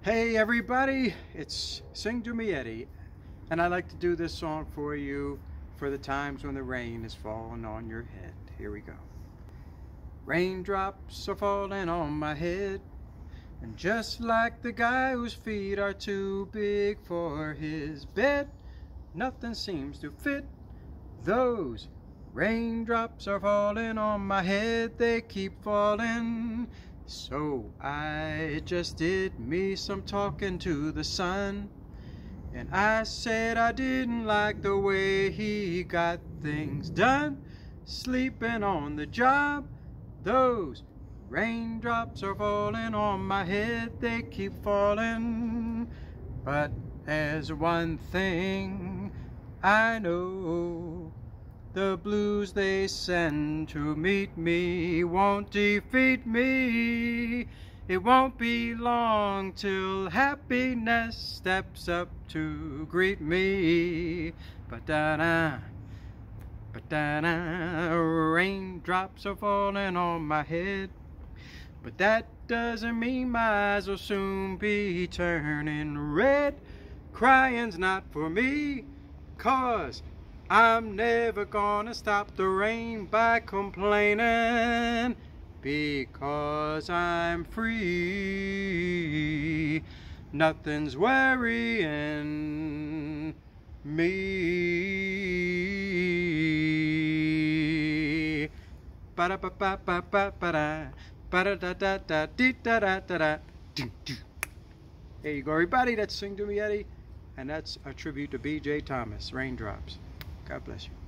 Hey everybody, it's Sing to Me Eddie, and I like to do this song for you for the times when the rain is falling on your head. Here we go. Raindrops are falling on my head, and just like the guy whose feet are too big for his bed, nothing seems to fit. Those raindrops are falling on my head, they keep falling. So I just did me some talking to the sun. And I said I didn't like the way he got things done. Sleeping on the job, those raindrops are falling on my head, they keep falling. But there's one thing I know. The blues they send to meet me won't defeat me. It won't be long till happiness steps up to greet me. But da da, but da da, raindrops are falling on my head. But that doesn't mean my eyes will soon be turning red. Crying's not for me, cause I'm never gonna stop the rain by complaining because I'm free. Nothing's worrying me. Ba da ba ba ba ba da. Ba da da da da dee da da da da. There you go, everybody. That's Sing to Me Eddie. And that's a tribute to B.J. Thomas, Raindrops. God bless you.